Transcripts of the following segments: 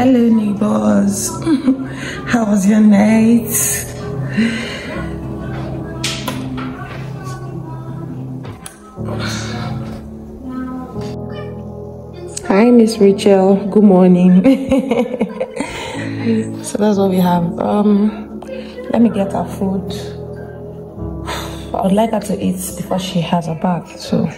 Hello, neighbors. How was your night? Hi, Miss Rachel. Good morning. so that's what we have. Um, let me get her food. I would like her to eat before she has a bath. So.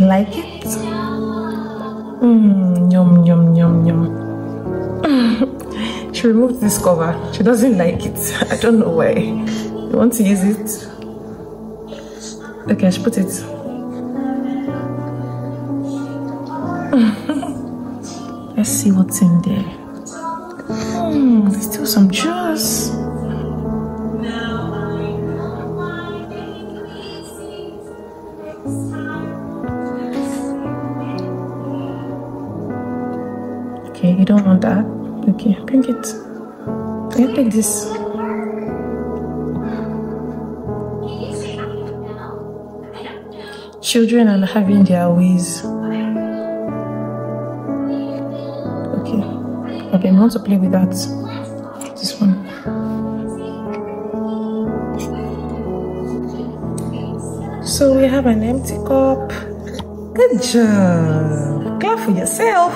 Like it? Mmm, yum, yum, yum, yum. she removed this cover. She doesn't like it. I don't know why. You want to use it? Okay, she put it. Let's see what's in there. Hmm, there's still some juice. Okay, bring it. Yeah, take this. Children are having their ways. Okay. Okay, I want to play with that. This one. So we have an empty cup. Good job. Clap for yourself.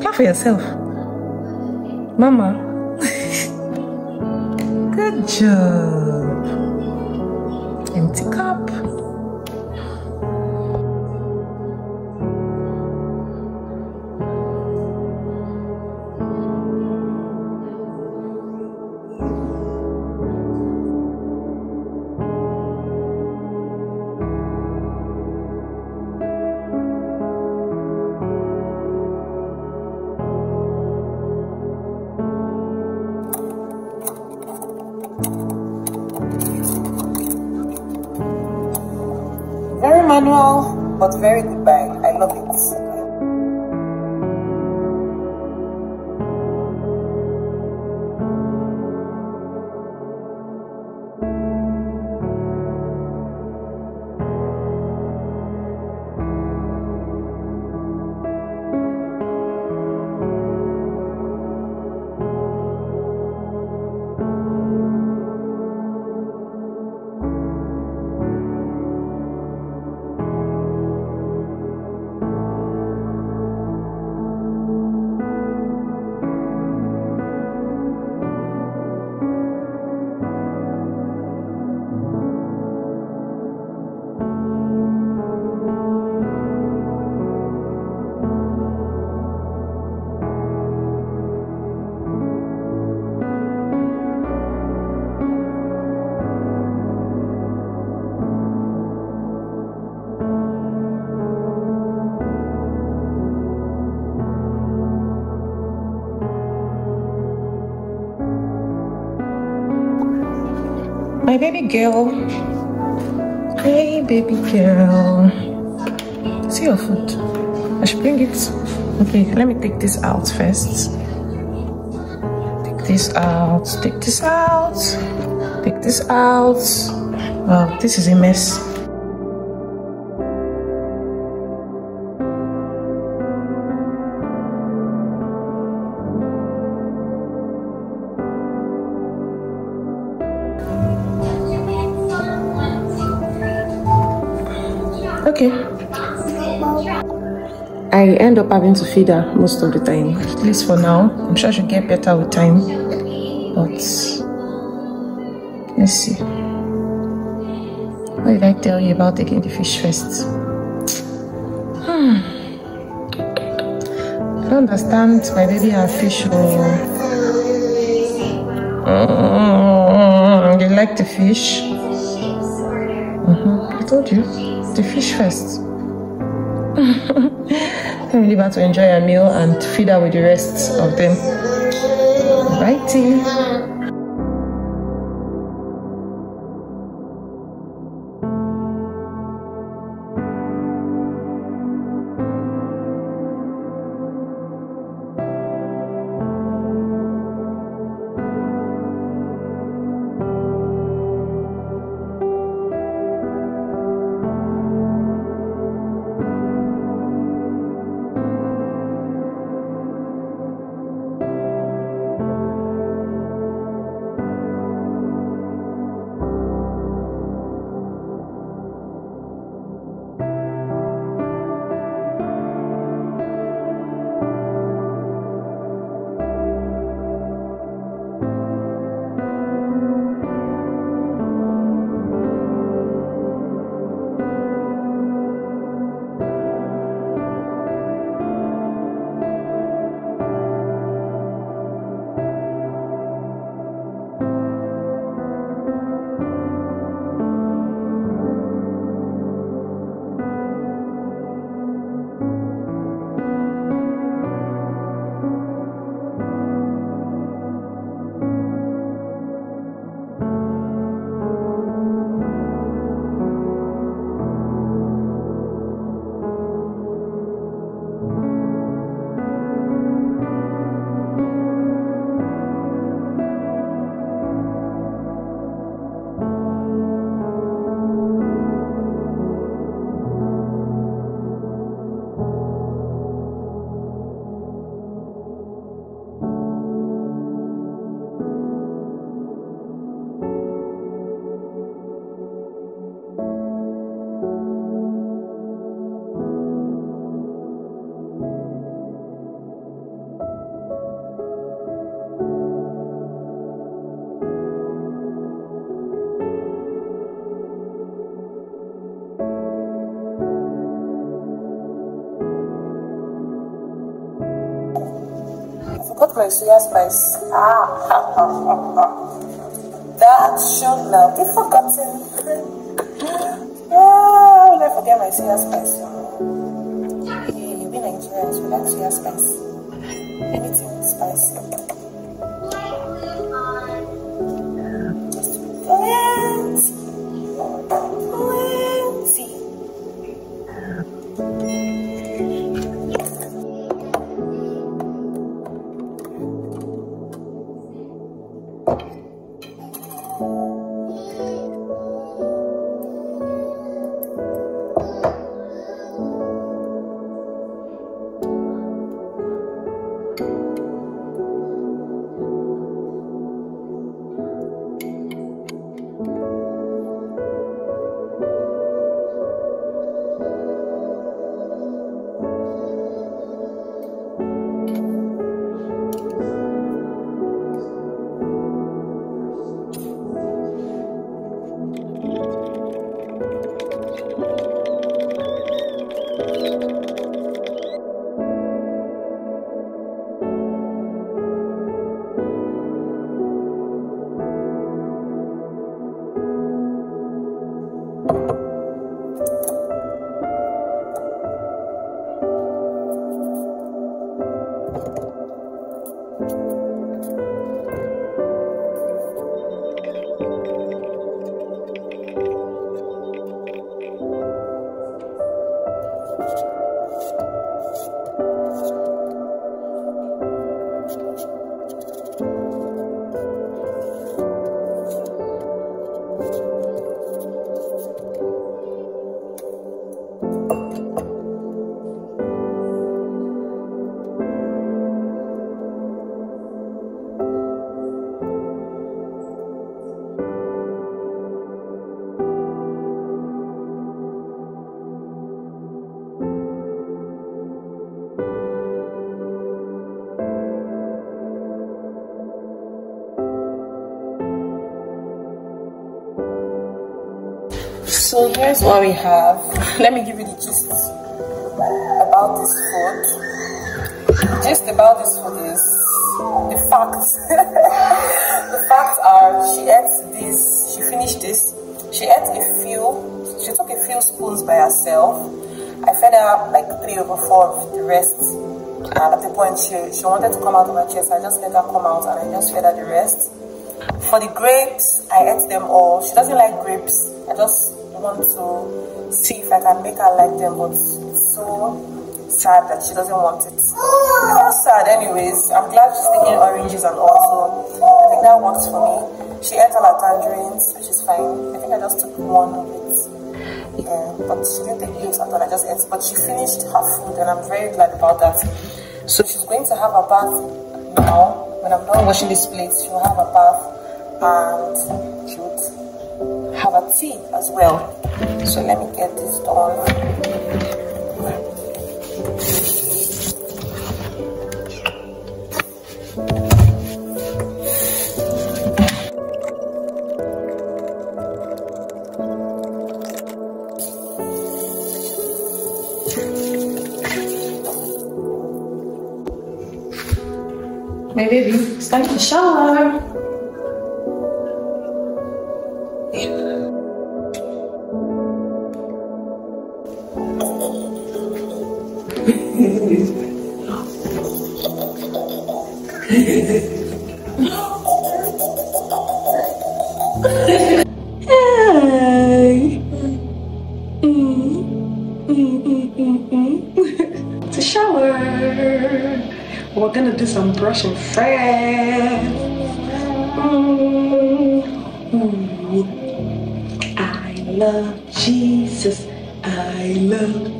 Clap for yourself. Mama. Good job. Very good baby girl. Hey, baby girl. See your foot. I should bring it. Okay, let me take this out first. Take this out. Take this out. Take this out. Wow, this is a mess. Okay. I end up having to feed her most of the time. At least for now. I'm sure she'll get better with time. But let's see. What did I tell you about taking the fish first? Hmm. I don't understand my baby and fish. Mm, they like the fish. Mm -hmm. I told you, the fish first. Really about to enjoy a meal and feed her with the rest of them. Righty. Put my spice. Ah, that should not be forgotten. ah, will I forget my suya spice? Hey, be Nigerians, we like suya spice. Anything spicy. Here's what we have. Let me give you the gist about this food. The gist about this food is the facts. the facts are she ate this, she finished this, she ate a few, she took a few spoons by herself. I fed her like three over four of the rest. And at the point she, she wanted to come out of her chest, I just let her come out and I just fed her the rest. For the grapes, I ate them all. She doesn't like grapes. I just want to see if I can make her like them, but it's so sad that she doesn't want it. Not sad anyways. I'm glad she's taking oranges and all, so I think that works for me. She ate all her tangerines, which is fine. I think I just took one of it. Yeah, but she didn't take leaves all, I just ate. But she finished her food and I'm very glad about that. So she's going to have a bath now. When I'm done washing this plate, she'll have a bath and she would have a tea as well. So let me get this done. My baby, it's time to shower.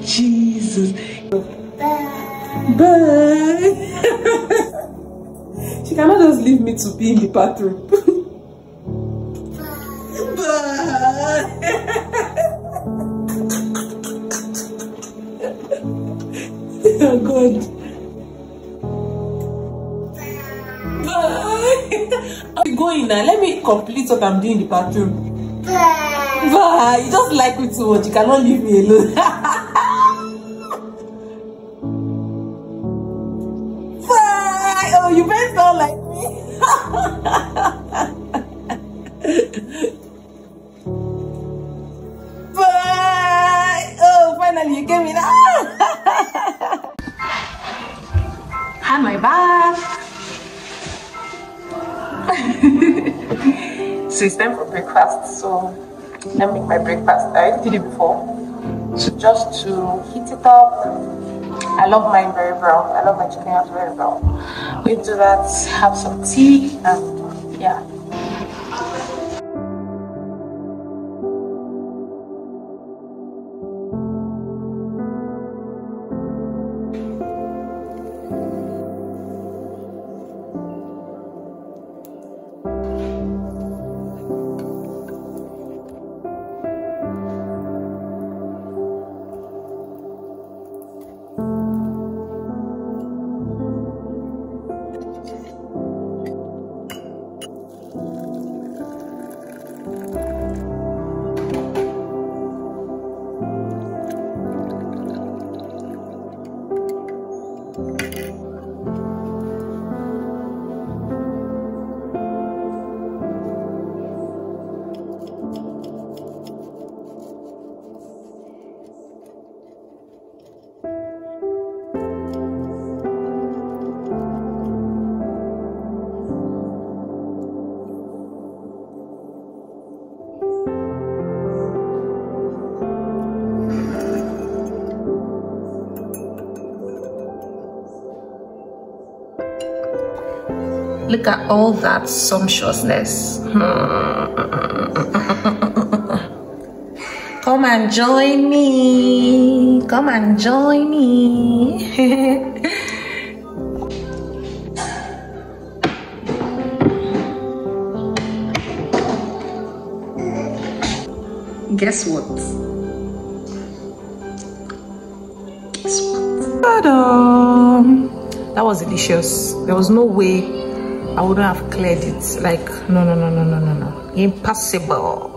Jesus. Bye. Bye. she cannot just leave me to be in the bathroom. Bye. oh God. Bye. I'm going now. Let me complete what I'm doing in the bathroom. Bye. You just like me too much. You cannot leave me alone. Me that. Had my bath. so it's time for breakfast. So let me make my breakfast. I did it before. So just to heat it up. I love mine very brown. I love my chicken very brown. We do that, have some tea, and yeah. Look at all that sumptuousness. Hmm. Come and join me. Come and join me. Guess what? That was delicious. There was no way I wouldn't have cleared it. Like, no, no, no, no, no, no, no. Impossible.